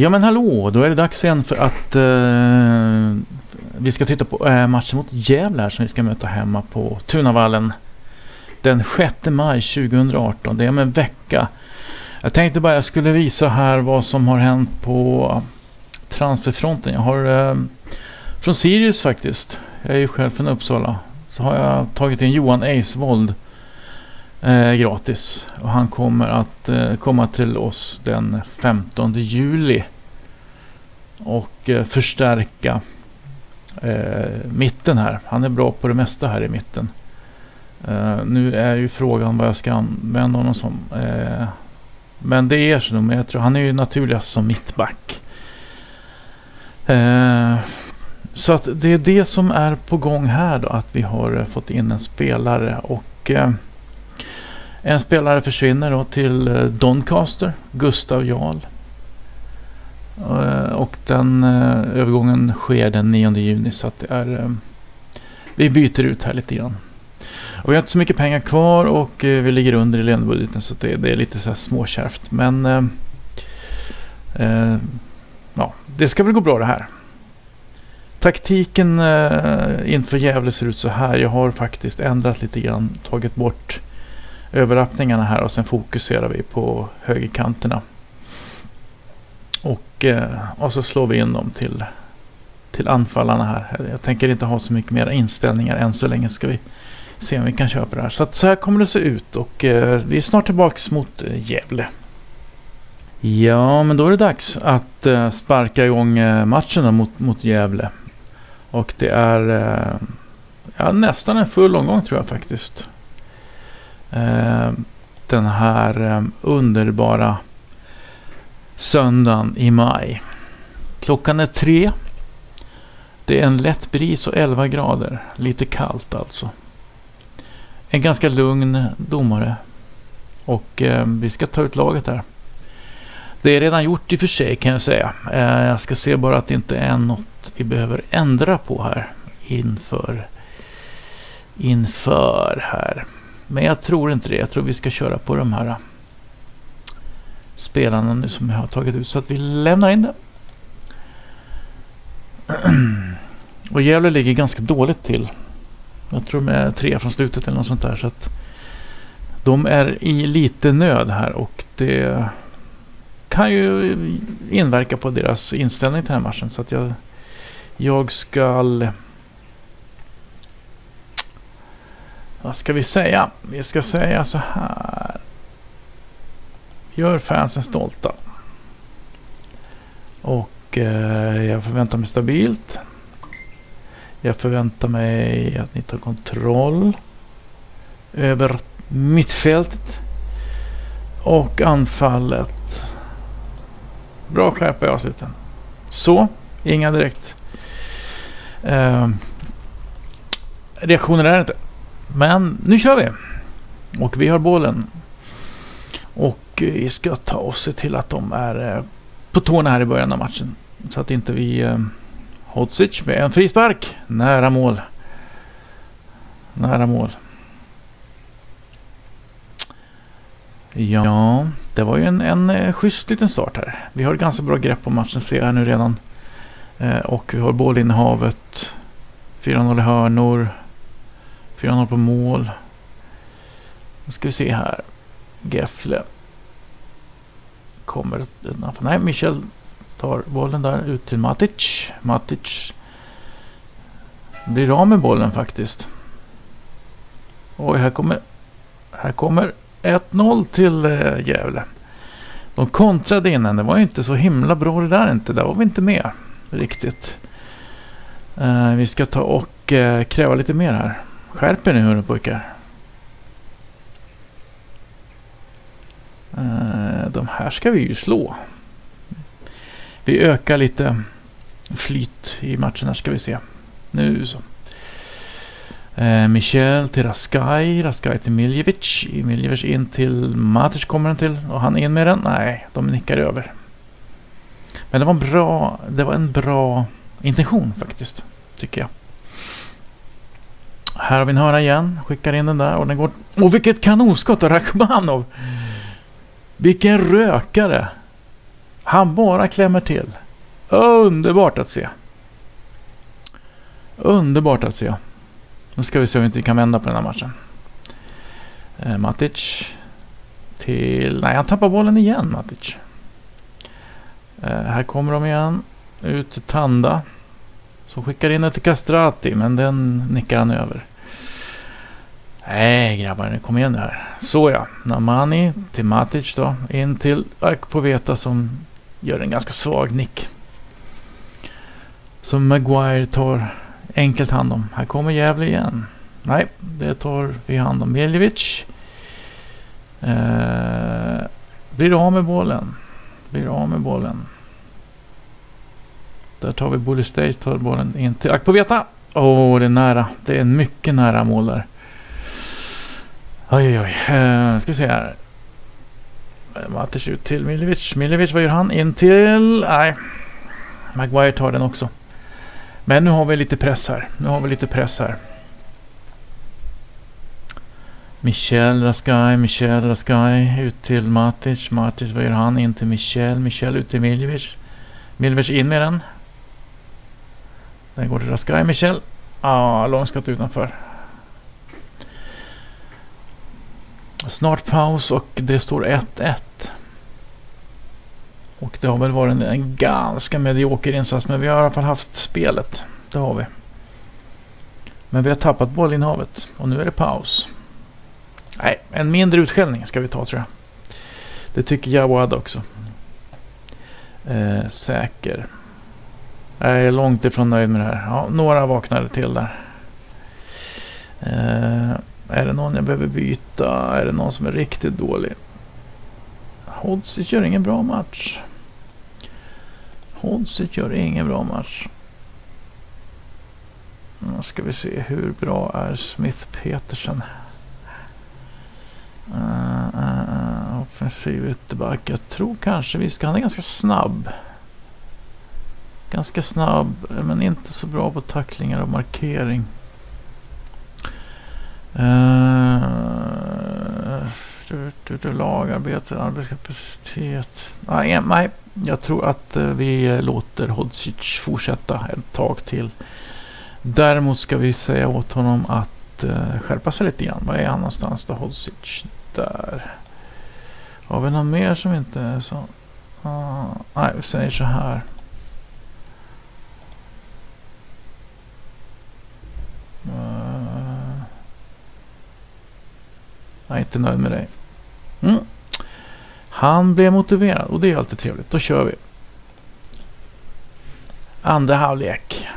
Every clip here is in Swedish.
Ja men hallå, då är det dags igen för att eh, vi ska titta på eh, matchen mot Gävle här som vi ska möta hemma på Tunavallen den 6 maj 2018. Det är om en vecka. Jag tänkte bara jag skulle visa här vad som har hänt på transferfronten. Jag har eh, från Sirius faktiskt. Jag är ju själv från Uppsala. Så har jag tagit in Johan Eisvold eh, gratis. Och han kommer att eh, komma till oss den 15 juli. Och eh, förstärka eh, mitten här. Han är bra på det mesta här i mitten. Eh, nu är ju frågan vad jag ska använda honom som. Eh, men det är så nog. Men jag tror han är ju naturligast som mittback. Eh, så att det är det som är på gång här då. Att vi har fått in en spelare. Och en spelare försvinner då till eh, Doncaster. Gustav Jarl. Eh, och den eh, övergången sker den 9 juni. Så att det är... Vi byter ut här lite grann. Och vi har inte så mycket pengar kvar och vi ligger under i lönebudgeten så det, det, är lite så här småkärvt. Men eh, ja, det ska väl gå bra det här. Taktiken eh, inför Gävle ser ut så här. Jag har faktiskt ändrat lite grann. Tagit bort överlappningarna här och sen fokuserar vi på högerkanterna. Och, eh, och så slår vi in dem till, till anfallarna här. Jag tänker inte ha så mycket mer inställningar än så länge. Ska vi se om vi kan köpa det här. Så, att så här kommer det se ut och eh, vi är snart tillbaks mot eh, Gävle. Ja, men då är det dags att eh, sparka igång eh, matchen mot, mot Gävle. Och det är eh, ja, nästan en full omgång tror jag faktiskt. Eh, den här eh, underbara söndagen i maj. Klockan är tre. Det är en lätt bris och 11 grader. Lite kallt alltså en ganska lugn domare. Och eh, vi ska ta ut laget här. Det är redan gjort i och för sig kan jag säga. Eh, jag ska se bara att det inte är något vi behöver ändra på här inför, inför här. Men jag tror inte det. Jag tror vi ska köra på de här äh, spelarna nu som jag har tagit ut. Så att vi lämnar in det. Och Gävle ligger ganska dåligt till. Jag tror de är tre från slutet eller något sånt där. Så att de är i lite nöd här och det kan ju inverka på deras inställning till den här matchen. Så att jag, jag ska... Vad ska vi säga? Vi ska säga så här. Gör fansen stolta. Och eh, jag förväntar mig stabilt. Jag förväntar mig att ni tar kontroll över mittfältet och anfallet. Bra skärpa i avsluten. Så, inga direkt eh, reaktioner är det inte. Men nu kör vi! Och vi har bollen. Och eh, vi ska ta och se till att de är eh, på tårna här i början av matchen. Så att inte vi eh, Hodzic med en frispark. Nära mål. Nära mål. Ja, det var ju en, en schysst liten start här. Vi har ganska bra grepp om matchen ser jag här nu redan. Och vi har bollinnehavet. 4-0 i hörnor. 4-0 på mål. Nu ska vi se här. Gefle. Kommer... Nej, Michel Tar bollen där ut till Matic. Matic blir av med bollen faktiskt. Oj, här kommer, här kommer 1-0 till eh, Gävle. De kontrade innan. Det var ju inte så himla bra det där inte. Där var vi inte med riktigt. Eh, vi ska ta och eh, kräva lite mer här. Skärp er nu hörni pojkar. Eh, de här ska vi ju slå. Vi ökar lite flyt i matchen ska vi se. Nu så. Eh, Michel till Raskaj, Raskaj till Miljevic. Miljevic in till Matic kommer den till och han in med den. Nej, de nickar över. Men det var en bra, det var en bra intention faktiskt, tycker jag. Här har vi en hörna igen. Skickar in den där och den går... Och vilket kanonskott av Rachmanov! Vilken rökare! Han bara klämmer till. Underbart att se. Underbart att se. Nu ska vi se om vi inte kan vända på den här matchen. Eh, Matic. Till... Nej, han tappar bollen igen, Matic. Eh, här kommer de igen. Ut till Tanda. som skickar in ett till Castrati, men den nickar han över. Nej grabbar, kom igen nu här. Så ja, Namani till Matic då. In till Akpoveta som gör en ganska svag nick. Som Maguire tar enkelt hand om. Här kommer Gävle igen. Nej, det tar vi hand om. Miljevic. Eh, blir av med bollen. Blir av med bollen. Där tar vi Bully Stage, tar bollen in till Akpoveta. Åh, oh, det är nära. Det är en mycket nära mål där. Oj, oj, oj. Uh, ska se här. Matic ut till Milevic. Milevic, vad gör han? In till... Nej. Maguire tar den också. Men nu har vi lite press här. Nu har vi lite press här. Michel Raskai, Michel Raskai ut till Matic. Matic, vad gör han? In till Michel. Michel ut till Miljevic. Miljevic in med den. Den går till Raskai, Michel. Ah, långskott utanför. Snart paus och det står 1-1. Och det har väl varit en, en ganska medioker insats men vi har i alla fall haft spelet. Det har vi. Men vi har tappat bollinnehavet och nu är det paus. Nej, en mindre utskällning ska vi ta tror jag. Det tycker Jawad också. Eh, säker. Jag är långt ifrån nöjd med det här. Ja, några vaknade till där. Eh, är det någon jag behöver byta? Är det någon som är riktigt dålig? Hodzic gör ingen bra match. Hodzic gör ingen bra match. Nu ska vi se hur bra är Smith Petersen. Uh, uh, uh, offensiv ytterback. Jag tror kanske vi ska... Han är ganska snabb. Ganska snabb men inte så bra på tacklingar och markering. Uh, lagarbete, arbetskapacitet. Ah, nej, nej, jag tror att eh, vi låter Hodzic fortsätta ett tag till. Däremot ska vi säga åt honom att uh, skärpa sig lite grann. Var är han någonstans då? Hodzic där. Har vi någon mer som inte är så? Uh, nej, vi säger så här. Jag är inte nöjd med dig. Mm. Han blev motiverad och det är alltid trevligt. Då kör vi. Andra halvlek.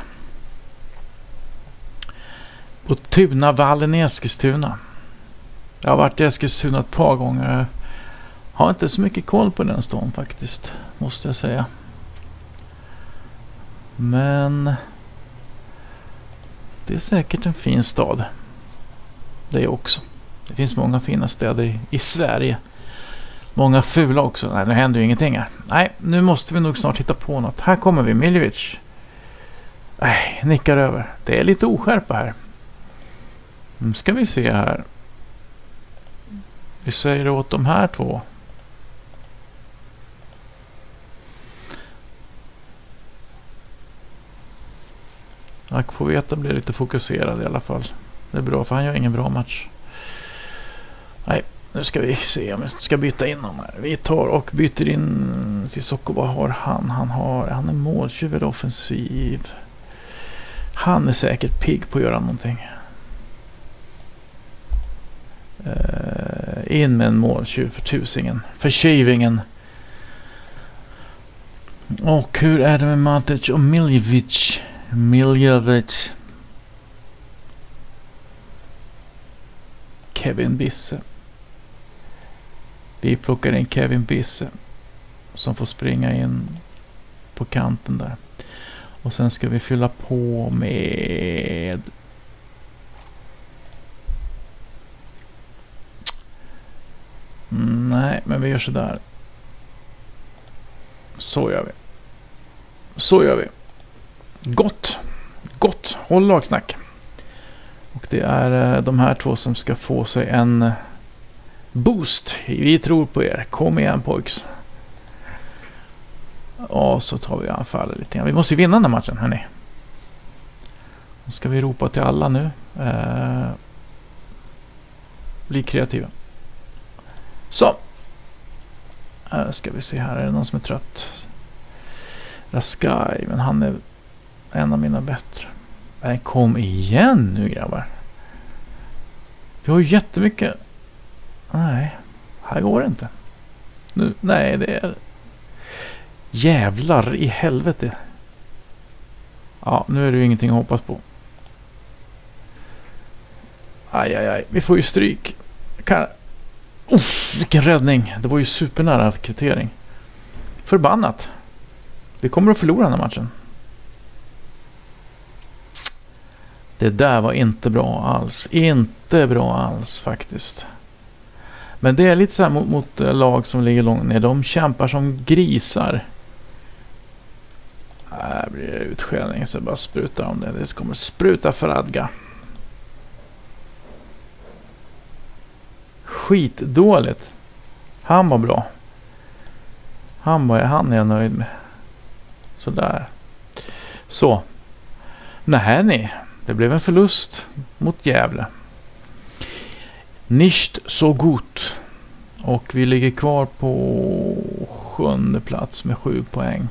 På Tunavallen i Eskilstuna. Jag har varit i Eskilstuna ett par gånger. Har inte så mycket koll på den stan faktiskt. Måste jag säga. Men det är säkert en fin stad. Det är också. Det finns många fina städer i, i Sverige. Många fula också. Nej, nu händer ju ingenting här. Nej, nu måste vi nog snart hitta på något. Här kommer vi, Miljevic. Nej, nickar över. Det är lite oskärpa här. Nu ska vi se här. Vi säger åt de här två. Akpoveta blir lite fokuserad i alla fall. Det är bra för han gör ingen bra match. Nej, nu ska vi se om vi ska byta in honom här. Vi tar och byter in Sissoko. Vad har han? Han, har, han är måltjuv eller offensiv. Han är säkert pigg på att göra någonting. Uh, in med en måltjuv för tusingen. För tjuvingen. Och hur är det med Matic och Miljevic? Miljevic. Kevin Bisse. Vi plockar in Kevin Bisse som får springa in på kanten där. Och sen ska vi fylla på med mm, Nej, men vi gör sådär. Så gör vi. Så gör vi. Gott. Gott. Håll lagsnack. Och det är eh, de här två som ska få sig en boost. Vi tror på er. Kom igen pojks. Och så tar vi anfallet lite grann. Vi måste ju vinna den här matchen, hörni. Nu ska vi ropa till alla nu. Eh, bli kreativa. Så. Eh, ska vi se här. Är det någon som är trött? Raskai, men han är en av mina bättre. Men kom igen nu grabbar. Vi har ju jättemycket. Nej, här går det inte. Nu, nej, det är... Jävlar i helvete. Ja, nu är det ju ingenting att hoppas på. Aj, aj, aj. Vi får ju stryk. Kan... Uff, vilken räddning. Det var ju supernära kvittering. Förbannat. Vi kommer att förlora den här matchen. Det där var inte bra alls. Inte bra alls faktiskt. Men det är lite så här mot, mot eh, lag som ligger långt ner. De kämpar som grisar. Här blir det utskällning så bara sprutar om det. Det kommer spruta för Adga. Skitdåligt. Han var bra. Han, var, han är jag nöjd med. Sådär. Så. Nej, nej. Det blev en förlust mot Gävle. Nicht so gut. Och vi ligger kvar på sjunde plats med sju poäng.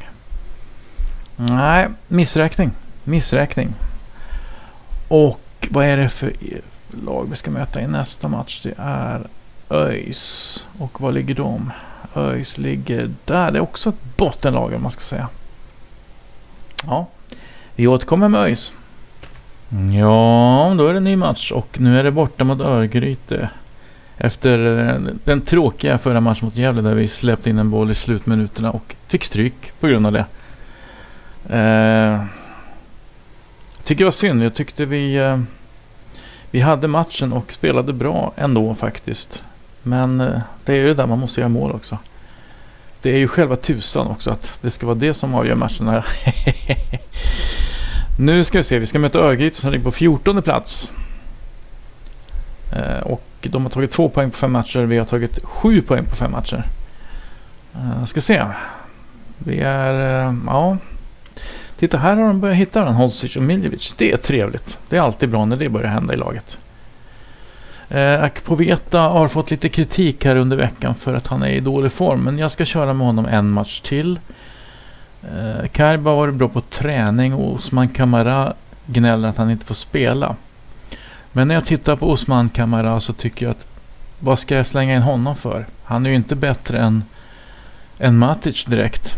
Nej, missräkning. Missräkning. Och vad är det för lag vi ska möta i nästa match? Det är ÖIS. Och var ligger de? ÖIS ligger där. Det är också ett bottenlag om man ska säga. Ja, vi återkommer med ÖIS. Ja, då är det en ny match och nu är det borta mot Örgryte. Efter eh, den tråkiga förra matchen mot Gävle där vi släppte in en boll i slutminuterna och fick stryk på grund av det. Eh, tycker det var synd. Jag tyckte vi, eh, vi hade matchen och spelade bra ändå faktiskt. Men eh, det är ju det där man måste göra mål också. Det är ju själva tusan också att det ska vara det som avgör matcherna. nu ska vi se, vi ska möta Örgryte som ligger på 14 plats. Eh, och de har tagit två poäng på fem matcher, vi har tagit sju poäng på fem matcher. Eh, ska se. Vi är, eh, ja. Titta, här har de börjat hitta den Hodzic och Miljevic. Det är trevligt. Det är alltid bra när det börjar hända i laget. Eh, Akpoveta har fått lite kritik här under veckan för att han är i dålig form. Men jag ska köra med honom en match till. Eh, Karba har varit bra på träning och Osman Kamara gnäller att han inte får spela. Men när jag tittar på Osman Kamara så tycker jag att vad ska jag slänga in honom för? Han är ju inte bättre än, än Matic direkt.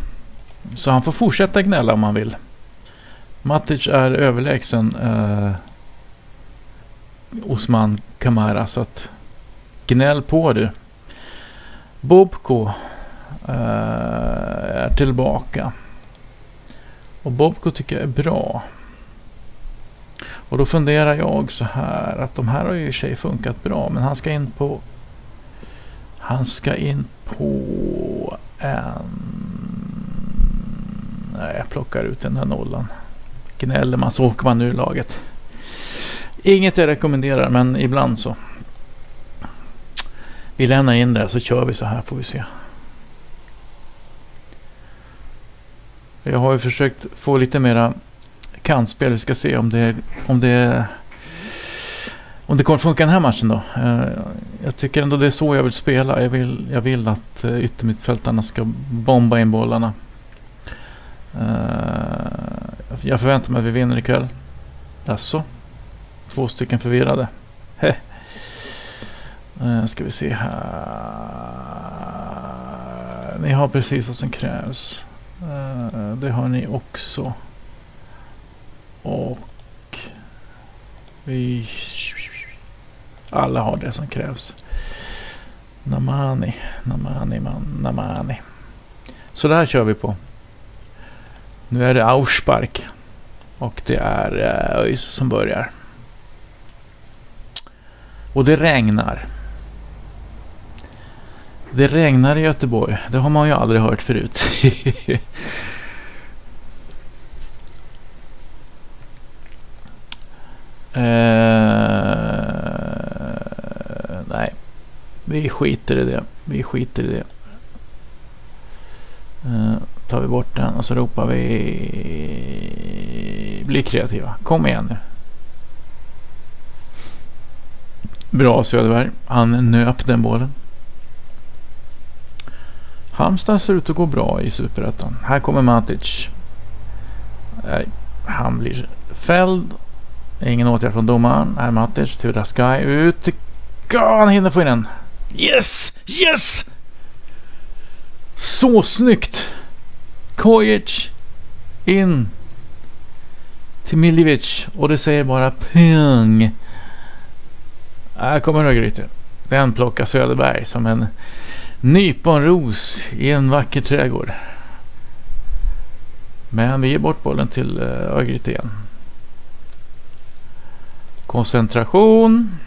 Så han får fortsätta gnälla om han vill. Matic är överlägsen eh, Osman Kamara. Så att gnäll på du. Bobko eh, är tillbaka. Och Bobco tycker jag är bra. Och då funderar jag så här att de här har ju i sig funkat bra. Men han ska in på... Han ska in på en... Nej, jag plockar ut den här nollan. Gnäller man så åker man ur laget. Inget jag rekommenderar, men ibland så. Vi lämnar in det så kör vi så här får vi se. Jag har ju försökt få lite mera kantspel. Vi ska se om det, om det, om det kommer funka den här matchen då. Eh, jag tycker ändå det är så jag vill spela. Jag vill, jag vill att eh, yttermittfältarna ska bomba in bollarna. Eh, jag förväntar mig att vi vinner ikväll. Alltså. Två stycken förvirrade. Nu ska vi se här. Ni har precis vad som krävs. Det har ni också. Och vi... Alla har det som krävs. Namani, Namani, man, Namani. Så det här kör vi på. Nu är det Ausspark. Och det är eh, ÖIS som börjar. Och det regnar. Det regnar i Göteborg. Det har man ju aldrig hört förut. uh, nej, vi skiter i det. Vi skiter i det. Uh, tar vi bort den och så ropar vi bli kreativa. Kom igen nu. Bra Söderberg. Han nöp den bollen. Halmstad ser ut att gå bra i Superettan. Här kommer Matic. Nej, han blir fälld. Ingen åtgärd från domaren. Här Matic till Raskai. Ut. Ja, han hinner få in den. Yes! Yes! Så snyggt! Kojic in till Miljevic och det säger bara pung. Här kommer Örgryte. Den plockar Söderberg som en nyponros i en vacker trädgård. Men vi ger bort bollen till eh, Örgryte igen. Koncentration.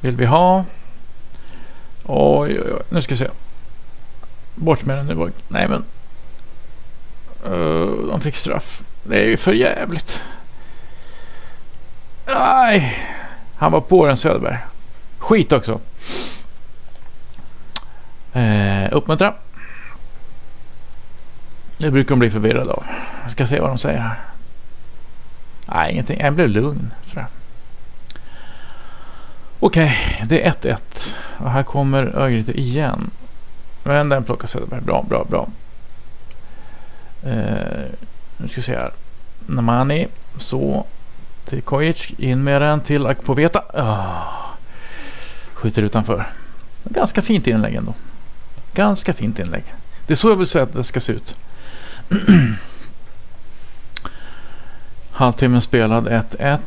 Vill vi ha. Oj, oj, oj. Nu ska vi se. Bort med den nu. Nej, men. Uh, de fick straff. Det är ju för jävligt. Nej. Han var på den Söderberg. Skit också. Uh, uppmuntra. Det brukar de bli förvirrade av. Jag ska se vad de säger här. Nej, ingenting. Jag blev lugn. Sådär. Okej, det är 1-1. Och här kommer Örgryte igen. Men den plockar Söderberg. Bra, bra, bra. Eh, nu ska vi se här. Namani. Så. Till Kojic. In med den till Akpoveta. Oh. Skjuter utanför. Ganska fint inlägg ändå. Ganska fint inlägg. Det är så jag vill säga att det ska se ut. Halvtimmen spelad 1-1.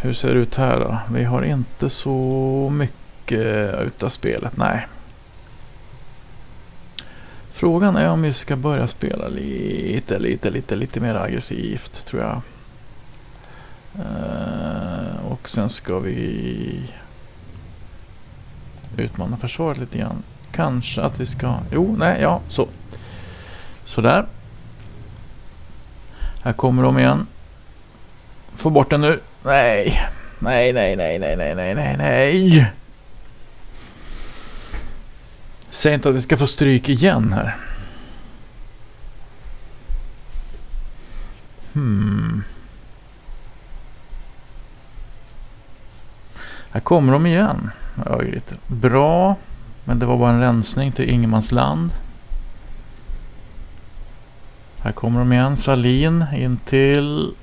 Hur ser det ut här då? Vi har inte så mycket utav spelet, nej. Frågan är om vi ska börja spela lite, lite, lite, lite mer aggressivt tror jag. Eh, och sen ska vi utmana försvaret lite grann. Kanske att vi ska... Jo, nej, ja, så. Sådär. Här kommer de igen. Få bort den nu. Nej. Nej, nej, nej, nej, nej, nej, nej, nej. Säg inte att vi ska få stryk igen här. Hmm. Här kommer de igen. Örgryte. Bra. Men det var bara en rensning till ingenmansland. Här kommer de igen. Salin in till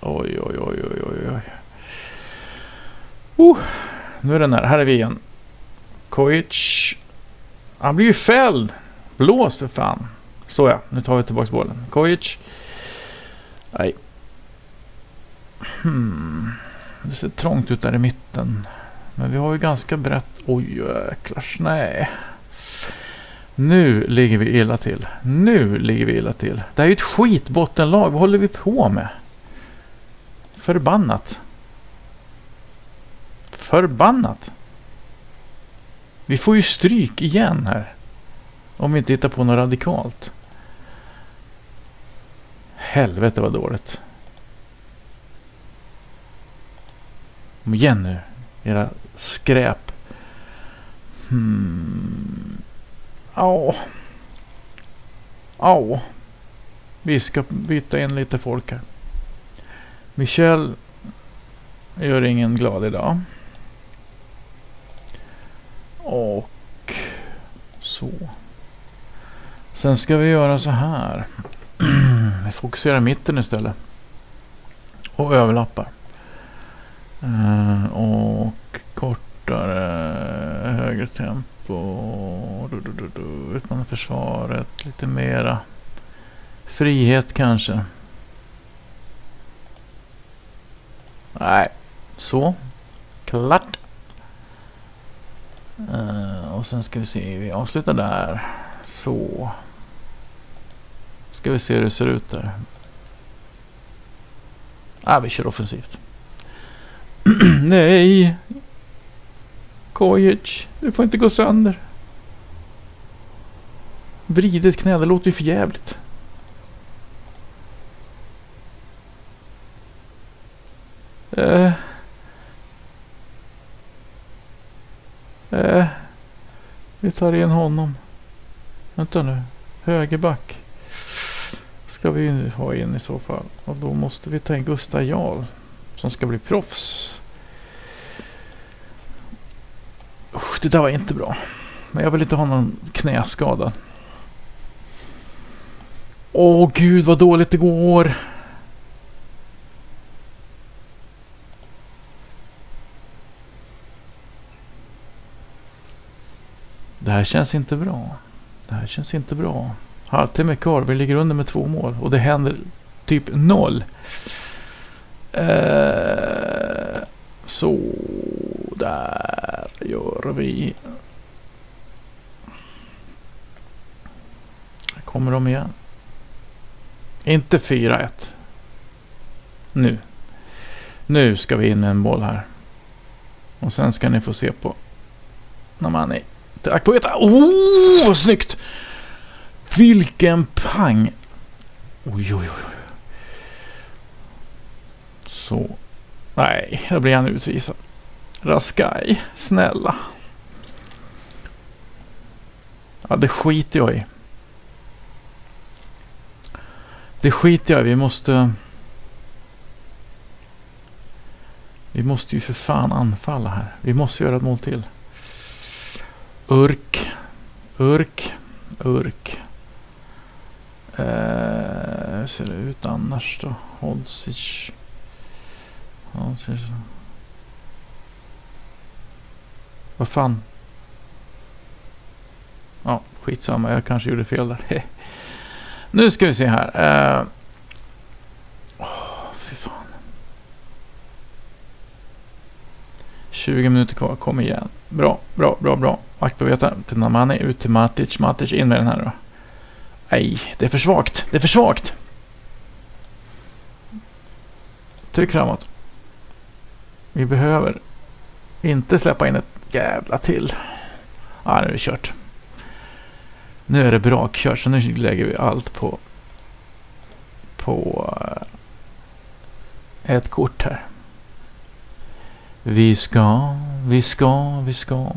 Oj, oj, oj, oj, oj, oj. Uh, nu är den här. Här är vi igen. Kojic. Han blir ju fälld. Blås för fan. Så ja, nu tar vi tillbaka bollen. Kojic. Nej. Hmm. Det ser trångt ut där i mitten. Men vi har ju ganska brett. Oj jäklars, nej. Nu ligger vi illa till. Nu ligger vi illa till. Det här är ju ett skitbottenlag. Vad håller vi på med? Förbannat. Förbannat. Vi får ju stryk igen här. Om vi inte hittar på något radikalt. Helvete vad dåligt. Kom igen nu. Era skräp. Hmm. Ja. Ja. Vi ska byta in lite folk här. Michel gör ingen glad idag. Och så. Sen ska vi göra så här. vi fokuserar mitten istället. Och överlappar. Eh, och kortare, högre tempo. Utmana försvaret lite mera. Frihet kanske. Nej, så. Klart. Uh, och sen ska vi se, vi avslutar där. Så. Ska vi se hur det ser ut där. Ah, vi kör offensivt. Nej! Kojic, du får inte gå sönder. Vridet knä, det låter ju för jävligt. Uh, uh, vi tar in honom. Vänta nu. Högerback. Ska vi ha in i så fall. Och då måste vi ta in Gustav Jarl. Som ska bli proffs. Usch, det där var inte bra. Men jag vill inte ha någon knäskada. Åh gud vad dåligt det går. Det här känns inte bra. Det här känns inte bra. Halvtimme kvar. Vi ligger under med två mål. Och det händer typ noll. Eh, så där gör vi. Här kommer de igen. Inte 4-1. Nu. Nu ska vi in med en boll här. Och sen ska ni få se på när man är Tack på Akpoeta. Oh, vad snyggt! Vilken pang! Oj, oj, oj. Så. Nej, då blir han utvisad. Raskaj, snälla. Ja, det skiter jag i. Det skiter jag i. Vi måste... Vi måste ju för fan anfalla här. Vi måste göra ett mål till. Urk. Urk. Urk. Eh, hur ser det ut annars då? Holzich. Holzich. Vad fan? Ja, skitsamma. Jag kanske gjorde fel där. nu ska vi se här. Uh, oh, fy fan. 20 minuter kvar. Kom igen. Bra, bra, bra, bra. veta. till Namani, ut till Matic. Matic in med den här då. Nej, det är för svagt. Det är för svagt. Tryck framåt. Vi behöver inte släppa in ett jävla till. Ja, nu är det kört. Nu är det bra kört, så nu lägger vi allt på på eh, ett kort här. Vi ska, vi ska, vi ska.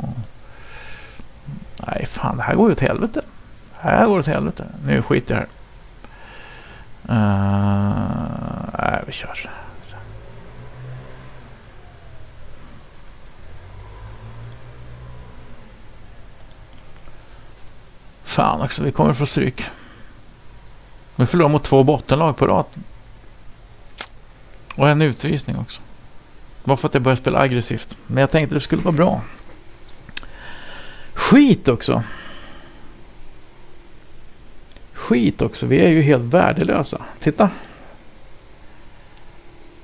Nej, fan, det här går ju åt helvete. Det här går åt helvete. Nu skiter jag här. Uh, nej, vi kör. Fan också, vi kommer få stryk. Vi förlorar mot två bottenlag på rad. Och en utvisning också var för att jag började spela aggressivt. Men jag tänkte det skulle vara bra. Skit också. Skit också. Vi är ju helt värdelösa. Titta.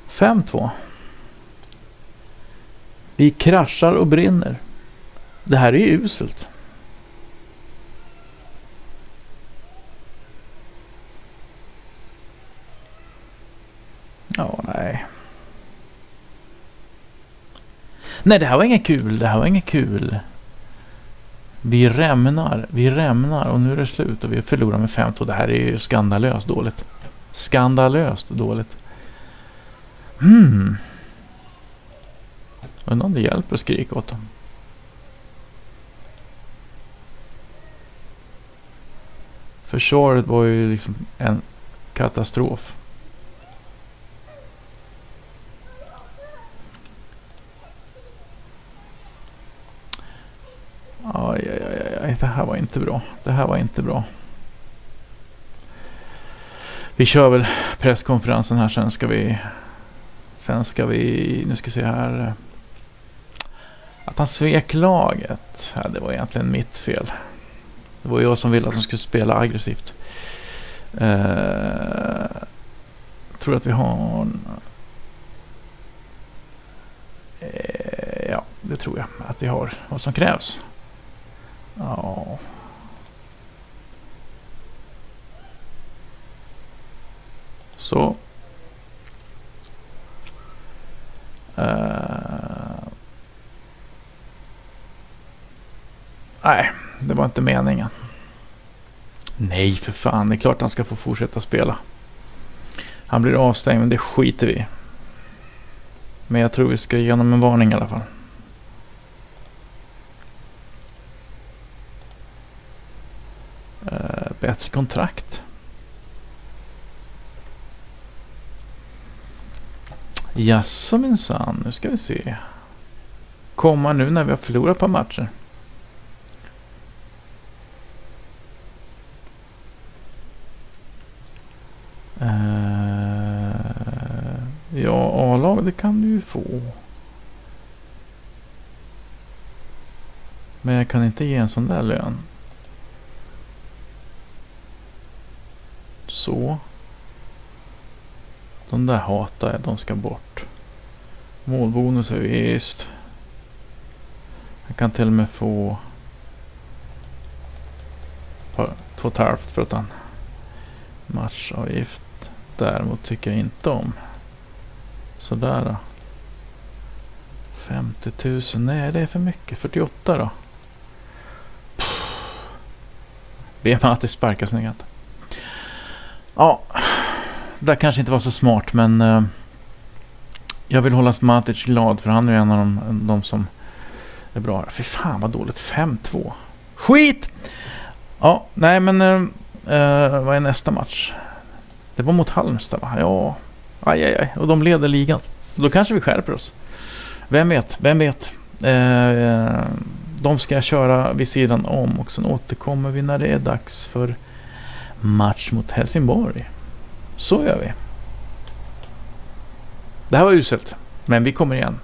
5-2. Vi kraschar och brinner. Det här är ju uselt. Ja, nej. Nej, det här var inget kul. Det här var inget kul. Vi rämnar, vi rämnar och nu är det slut och vi förlorar med 5-2. Det här är ju skandalöst dåligt. Skandalöst dåligt. Hmm. Undrar om det hjälper att skrika åt dem. Försvaret var ju liksom en katastrof. Aj, aj, aj, aj, det här var inte bra. Det här var inte bra. Vi kör väl presskonferensen här sen ska vi... Sen ska vi... Nu ska vi se här. Att han svek laget. Ja, det var egentligen mitt fel. Det var jag som ville att de skulle spela aggressivt. Uh, tror att vi har... Uh, ja, det tror jag att vi har vad som krävs. Ja. Så. Uh. Nej, det var inte meningen. Nej, för fan. Det är klart han ska få fortsätta spela. Han blir avstängd, men det skiter vi Men jag tror vi ska ge honom en varning i alla fall. Kontrakt. Jaså minsann, nu ska vi se. Komma nu när vi har förlorat ett par matcher. Uh, ja, A-lag, det kan du ju få. Men jag kan inte ge en sån där lön. Så. De där hatar jag, de ska bort. Målbonusar visst. Jag kan till och med få två och halvt för att han matchavgift. Däremot tycker jag inte om. Sådär då. 50 000, nej det är för mycket. 48 då. Be mig att det sparkas negativt. Ja, det kanske inte var så smart men eh, jag vill hålla Smatic glad för han är en av de, de som är bra. Fy fan vad dåligt. 5-2. Skit! Ja, nej men eh, eh, vad är nästa match? Det var mot Halmstad va? Ja, aj aj aj. Och de leder ligan. Då kanske vi skärper oss. Vem vet, vem vet. Eh, eh, de ska jag köra vid sidan om och sen återkommer vi när det är dags för match mot Helsingborg. Så gör vi. Det här var uselt, men vi kommer igen.